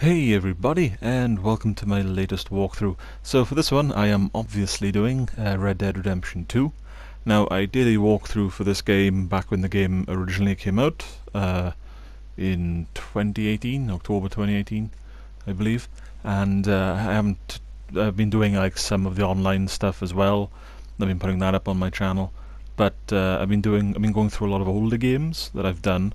Hey everybody and welcome to my latest walkthrough. So for this one I am obviously doing uh, Red Dead Redemption 2. Now I did a walkthrough for this game back when the game originally came out uh, in 2018, October 2018 I believe and uh, I haven't I've been doing like some of the online stuff as well. I've been putting that up on my channel but uh, I've been doing I've been going through a lot of older games that I've done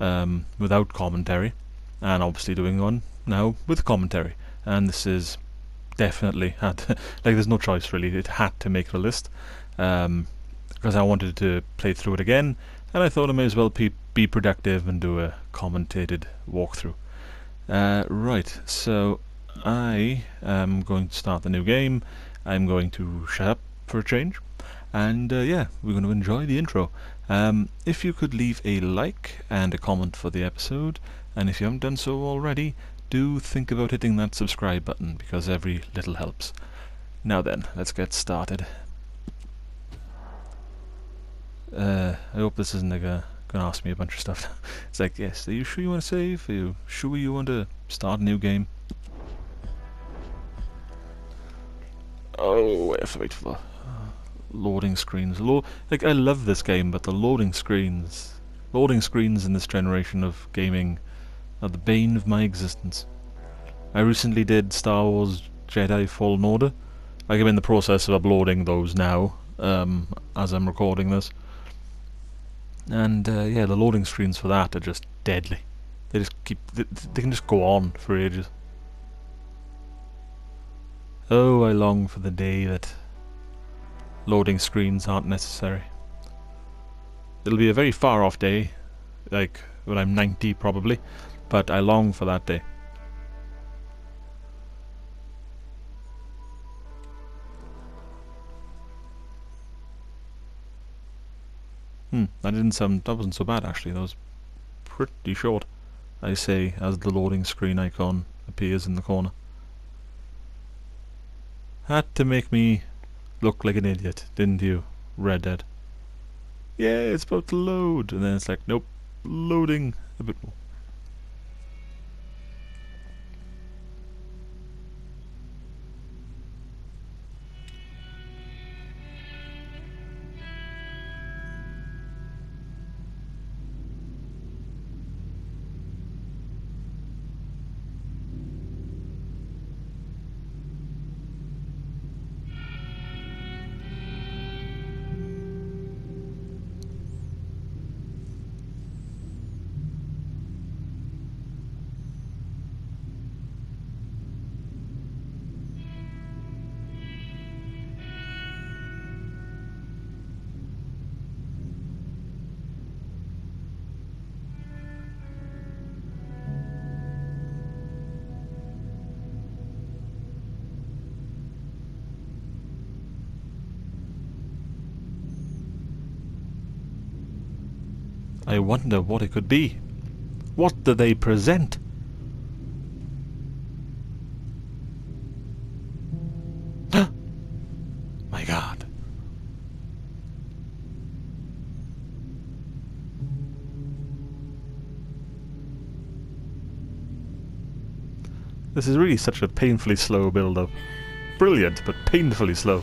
um, without commentary and obviously doing one now with commentary. And this is definitely had like there's no choice really. It had to make the list um, because I wanted to play through it again, and I thought I may as well be, be productive and do a commentated walkthrough. Uh, right, so I am going to start the new game. I'm going to shut up for a change, and uh, yeah, we're going to enjoy the intro. Um, if you could leave a like and a comment for the episode, and if you haven't done so already, do think about hitting that subscribe button because every little helps. Now then, let's get started. Uh, I hope this isn't like gonna ask me a bunch of stuff. it's like, yes, are you sure you want to save? Are you sure you want to start a new game? Oh, I have to wait for the loading screens. Lo like, I love this game, but the loading screens... Loading screens in this generation of gaming are the bane of my existence. I recently did Star Wars Jedi Fallen Order. I'm in the process of uploading those now, um, as I'm recording this. And uh, yeah, the loading screens for that are just deadly. They just keep, they, they can just go on for ages. Oh, I long for the day that loading screens aren't necessary. It'll be a very far off day, like when I'm 90 probably, but I long for that day. Hmm, that didn't sound, that wasn't so bad actually, that was pretty short, I say, as the loading screen icon appears in the corner. Had to make me look like an idiot, didn't you, Red Dead? Yeah, it's about to load, and then it's like, nope, loading a bit more. I wonder what it could be. What do they present? My god. This is really such a painfully slow build-up. Brilliant, but painfully slow.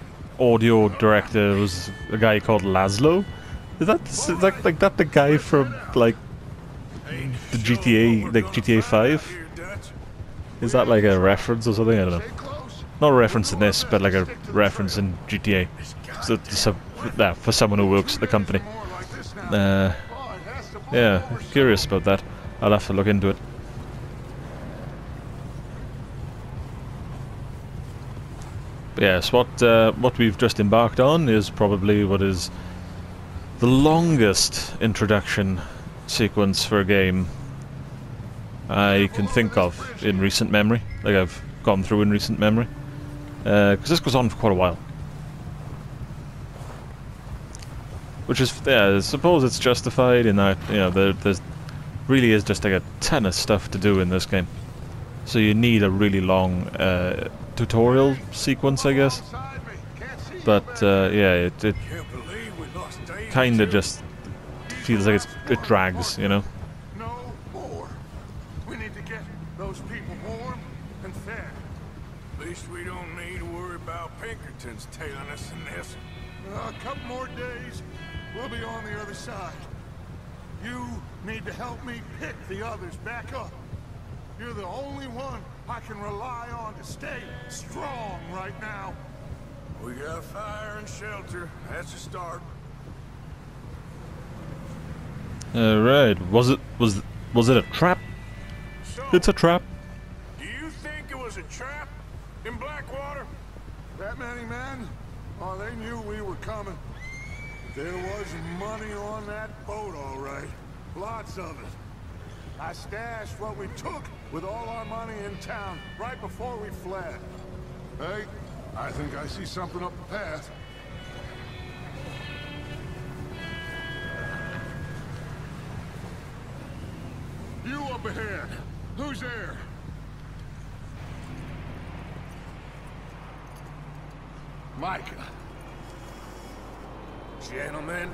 audio director was a guy called Laszlo. Is that is that like that the guy from like the GTA like GTA 5? Is that like a reference or something? I don't know. Not a reference in this, but like a reference in GTA. So, so yeah, for someone who works at the company. Uh, yeah, curious about that. I'll have to look into it. Yes, what uh, what we've just embarked on is probably what is the longest introduction sequence for a game I can think of in recent memory. Like I've gone through in recent memory, because this goes on for quite a while. Which is, yeah, I suppose it's justified in that, you know, there, really is just like a ton of stuff to do in this game. So you need a really long uh, tutorial sequence, I guess. But uh, yeah, it, it kind of just feels like it drags, you know. We need to get those people warm and fed. At least we don't need to worry about Pinkertons tailing us in this. A couple more days, we'll be on the other side. You need to help me pick the others back up. You're the only one I can rely on to stay strong right now. We got fire and shelter. That's a start. Alright, was it was was it a trap? So, It's a trap. do you think it was a trap in Blackwater? That many men? Oh, they knew we were coming. There was money on that boat, all right. Lots of it. I stashed what we took with all our money in town right before we fled. Hey, I think I see something up the path. You up ahead. Who's there? Micah. Gentlemen,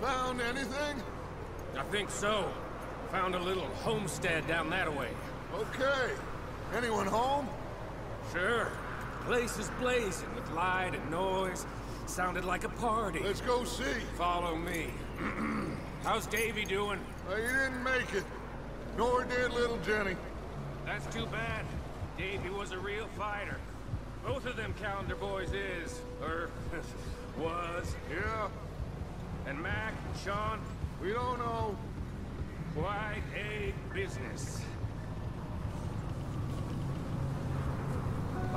Found anything? I think so. Found a little homestead down that way. Okay. Anyone home? Sure. Place is blazing with light and noise. Sounded like a party. Let's go see. Follow me. How's Davy doing? Uh, you didn't make it. Nor did little Jenny. That's too bad. Davy was a real fighter. Both of them calendar boys is, or was. Yeah, And Mac and Sean, we don't know. Quite a business.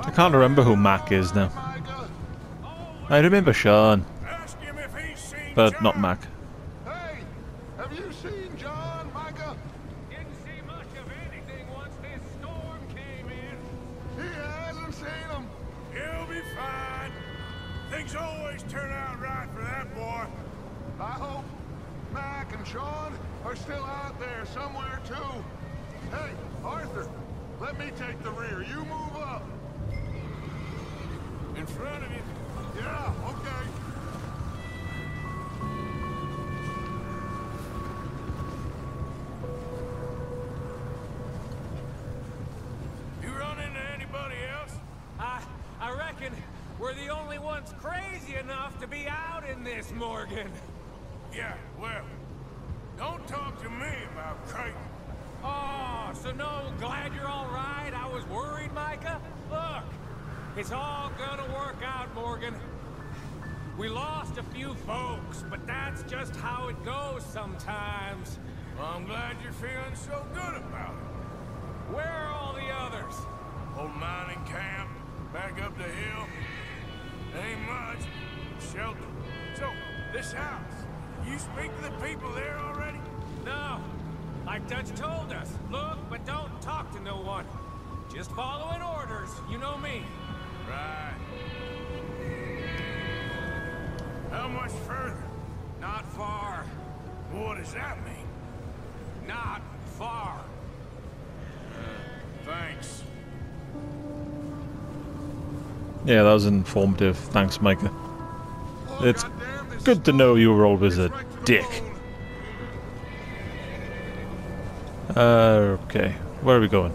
I can't remember who Mac is now. I remember Sean, Ask him if he's seen but not Mac. We're the only ones crazy enough to be out in this, Morgan. Yeah, well, don't talk to me about Creighton. Oh, so no, glad you're all right. I was worried, Micah. Look, it's all gonna work out, Morgan. We lost a few folks, but that's just how it goes sometimes. Well, I'm glad you're feeling so good about it. Where are all the others? Old mining camp, back up the hill. Ain't much. Shelter. So, this house, you speak to the people there already? No, like Dutch told us. Look, but don't talk to no one. Just following orders. You know me. Right. How much further? Not far. What does that mean? Not far. Yeah, that was informative. Thanks, Micah. It's good to know you were always a dick. Uh, okay. Where are we going?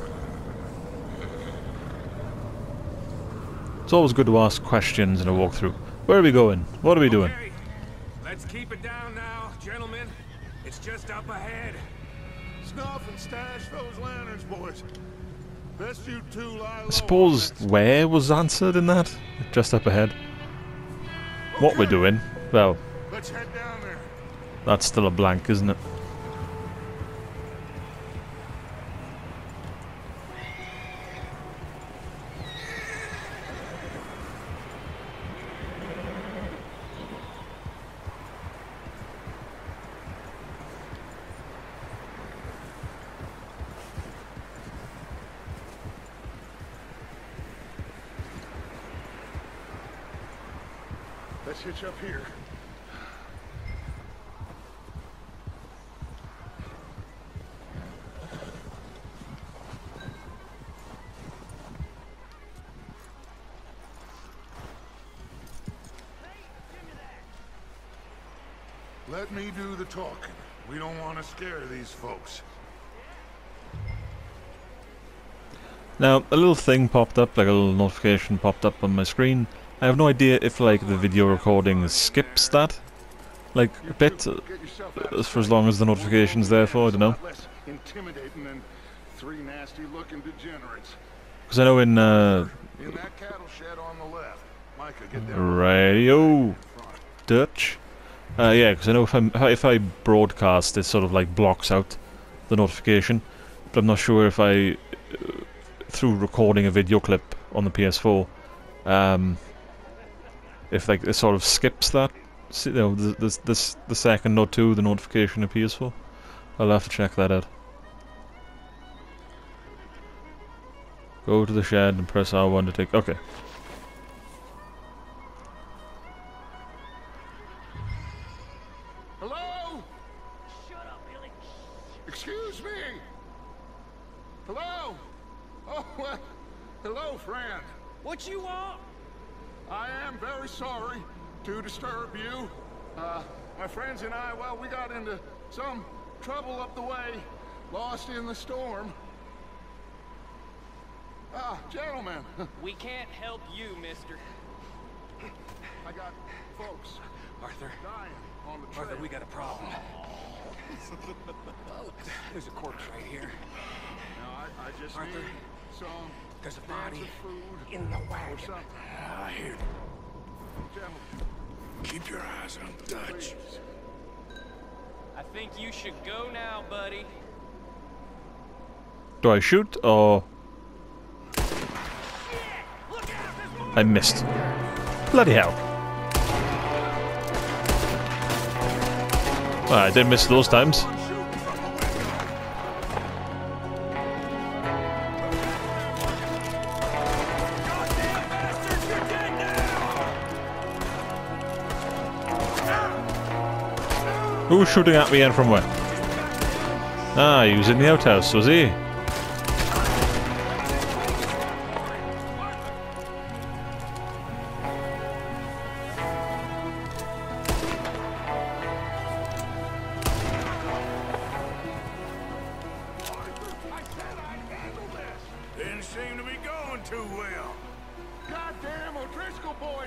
It's always good to ask questions in a walkthrough. Where are we going? What are we doing? Okay, let's keep it down now, gentlemen. It's just up ahead. Snuff and stash those lanterns, boys. I suppose where was answered in that? Just up ahead. What we're doing? Well, Let's head down there. that's still a blank, isn't it? Let's hitch up here. Let me do the talking. We don't want to scare these folks. Now, a little thing popped up, like a little notification popped up on my screen. I have no idea if, like, the video recording skips that. Like, a bit, uh, get yourself out as of for as long as the notification's there for, I don't know. It's a lot less intimidating than three nasty-looking degenerates. Because I know in, uh, In that cattle shed on the left. Micah, get there. radio Dutch. Uh, yeah, because I know if I if I broadcast, it sort of like blocks out the notification. But I'm not sure if I, uh, through recording a video clip on the PS4, um, if like it sort of skips that, you know, the, the, this the second or two the notification appears for. I'll have to check that out. Go to the shed and press R1 to take. Okay. There's a corpse right here. Now, I, I just Arthur, need some there's a body of food in the or wagon. something. Ah, here. Gentlemen, Keep your eyes on Dutch. please. I think you should go now, buddy. Do I shoot or I missed? Bloody hell! Well, I didn't miss those times. Who was shooting at me and from where? Ah, he was in the outhouse, was he?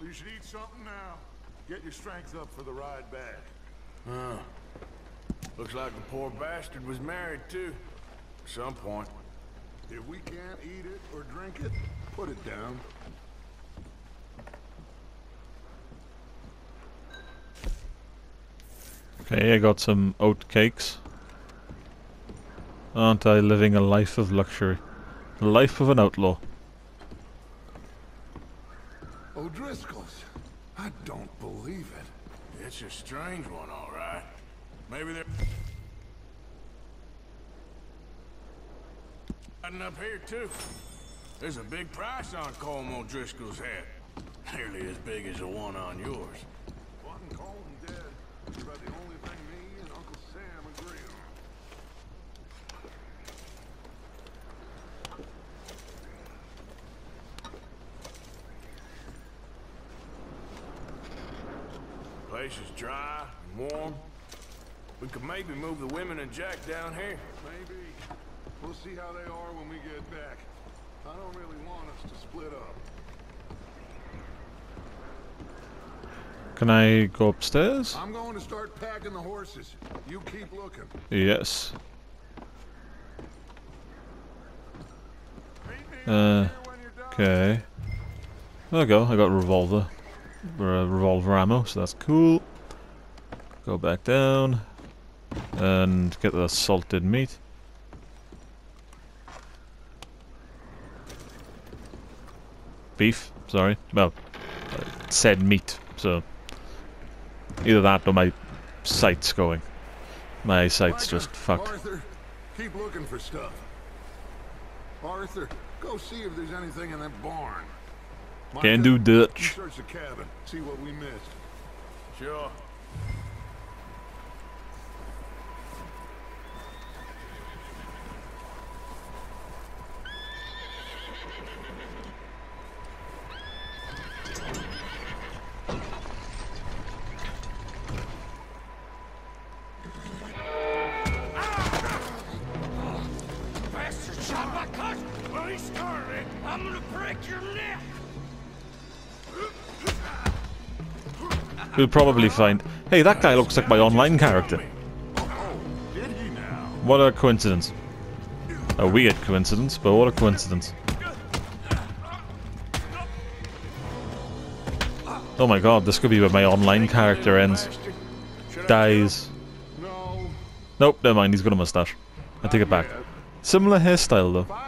You should eat something now. Get your strength up for the ride back. Huh. Looks like the poor bastard was married too. At some point. If we can't eat it or drink it, put it down. Okay, I got some oat cakes. Aren't I living a life of luxury? The life of an outlaw. O'Driscoll's. I don't believe it. It's a strange one, all right. Maybe they're... Hiding up here, too. There's a big price on Colm O'Driscoll's head. Nearly as big as the one on yours. Fucking cold and dead. It's about the only thing me and Uncle Sam agree on. Place is dry and warm. We could maybe move the women and Jack down here. Maybe. We'll see how they are when we get back. I don't really want us to split up. Can I go upstairs? I'm going to start packing the horses. You keep looking. Yes. Uh, here when you're done. Okay. There we go, I got a revolver. Or a revolver ammo, so that's cool. Go back down. And get the salted meat. Beef, sorry. Well, uh, said meat, so... Either that or my sight's going. My eyesight's Micah, just fucked. Arthur, keep looking for stuff. Arthur, go see if there's anything in that barn. Can Micah, do Dutch. Search the cabin. See what we missed. Sure. We'll probably find... Hey, that guy looks like my online character. What a coincidence. A weird coincidence, but what a coincidence. Oh my god, this could be where my online character ends. Dies. Nope, never mind, he's got a mustache. I take it back. Similar hairstyle though.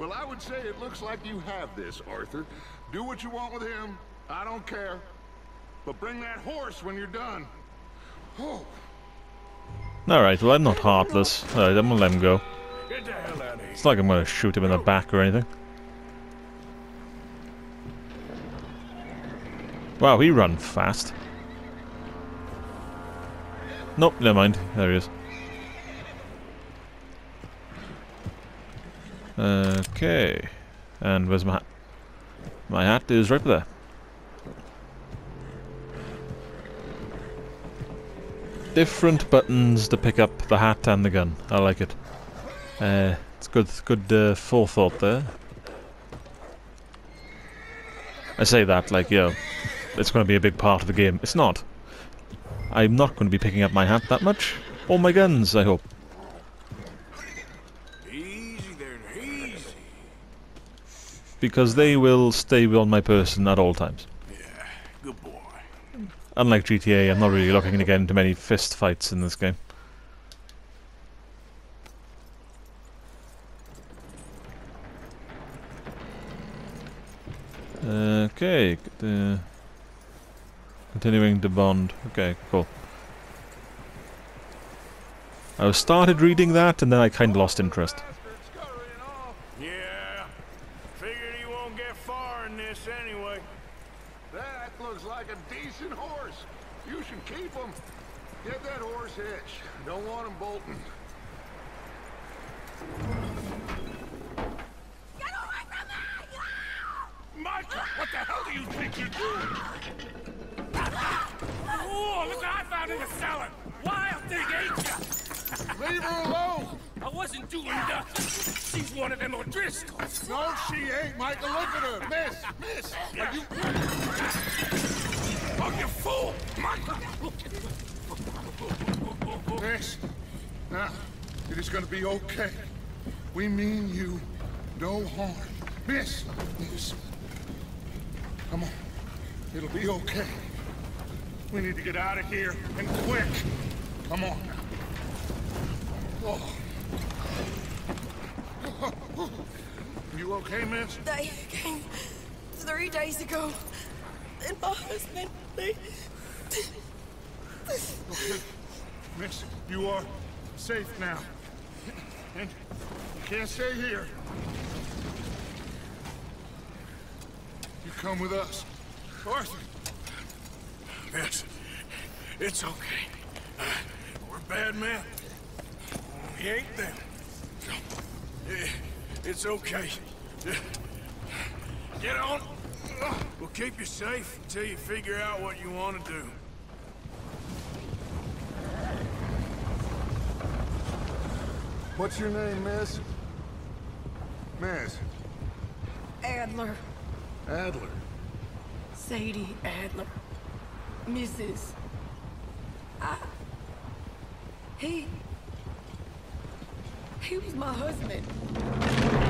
Well, I would say it looks like you have this, Arthur. Do what you want with him. I don't care. But bring that horse when you're done. Oh, Alright, well I'm not heartless. Alright, I'm gonna let him go. Get the hell out of here. It's like I'm gonna shoot him in the back or anything. Wow, he run fast. Nope, never mind. There he is. Okay. And where's my hat? My hat is right there. Different buttons to pick up the hat and the gun. I like it. Uh, it's good, good uh, forethought there. I say that like, yo, it's going to be a big part of the game. It's not. I'm not going to be picking up my hat that much. Or my guns, I hope. Because they will stay on my person at all times. Yeah, good boy. Unlike GTA, I'm not really looking to get into many fist fights in this game. Okay, uh, continuing to bond. Okay, cool. I started reading that and then I kind of lost interest. bastard scurrying off. Yeah. Figured he won't get far in this anyway. That looks like a decent horse. You should keep him. Get that horse hitched. Don't want him bolting. Micah, what the hell do you think you're doing? Oh, look what I found in the cellar. Wild thing, ain't ya? Leave her alone. I wasn't doing nothing. She's one of them O'Driscolls. No, she ain't, Micah. Look at her. Miss, miss. Are you... Oh, you fool! Micah! Miss. Now, it is gonna be okay. We mean you no harm. Miss. Miss. Come on. It'll be okay. We need to get out of here, and quick. Come on now. Oh. You okay, miss? They came three days ago. And my husband, they... Okay. Miss, you are safe now. And you can't stay here. You come with us. Arthur. Miss, it's okay. Uh, we're bad men. We ain't them. So, it's okay. Get on. We'll keep you safe until you figure out what you want to do. What's your name, miss? Miss. Adler. Adler. Sadie Adler. Mrs. I... He... He was my husband.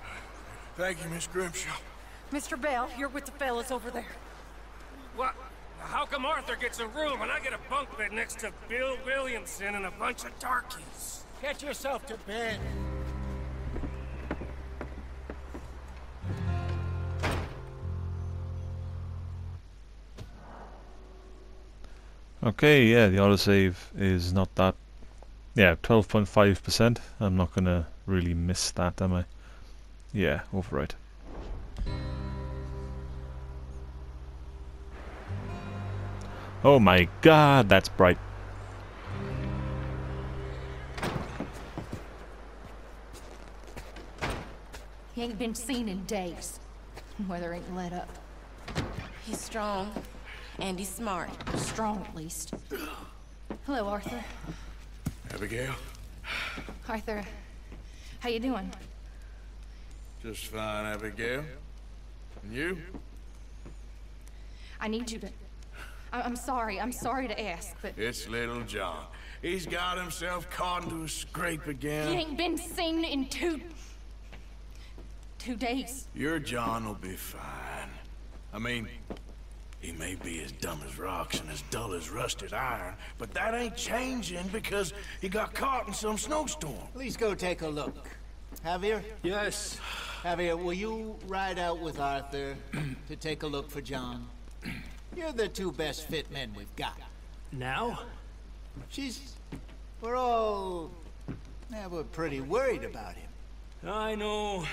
Thank you, Miss Grimshaw. Mr. Bell, you're with the fellas over there. What? How come Arthur gets a room and I get a bunk bed next to Bill Williamson and a bunch of darkies? Get yourself to bed. Okay, yeah, the autosave is not that... Yeah, 12.5%. I'm not gonna really miss that, am I? Yeah, overwrite. Oh my god, that's bright. He ain't been seen in days. Weather ain't let up. He's strong. And he's smart. Strong, at least. Hello, Arthur. Abigail? Arthur, how you doing? Just fine, Abigail. And you? I need you to... I I'm sorry, I'm sorry to ask, but... It's little John. He's got himself caught into a scrape again. He ain't been seen in two... two days. Your John will be fine. I mean, he may be as dumb as rocks and as dull as rusted iron, but that ain't changing because he got caught in some snowstorm. Please go take a look. Javier? Yes. Javier, will you ride out with Arthur to take a look for John? You're the two best fit men we've got. Now? She's... We're all... Yeah, we're pretty worried about him. I know.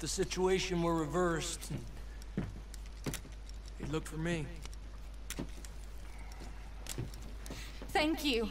The situation were reversed. He looked for me. Thank you.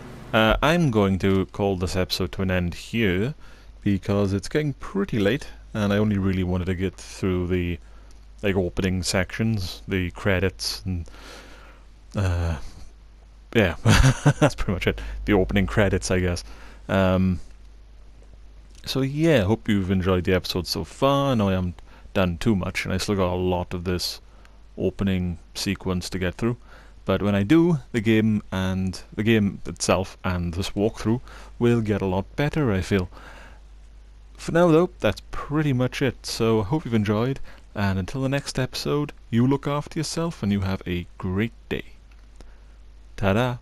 uh, I'm going to call this episode to an end here because it's getting pretty late and I only really wanted to get through the like opening sections, the credits and uh, yeah, that's pretty much it. The opening credits, I guess. Um, so yeah, hope you've enjoyed the episode so far. I know I haven't done too much and I still got a lot of this opening sequence to get through. But when I do, the game and the game itself and this walkthrough will get a lot better, I feel. For now though, that's pretty much it, so I hope you've enjoyed, and until the next episode, you look after yourself and you have a great day. Ta-da!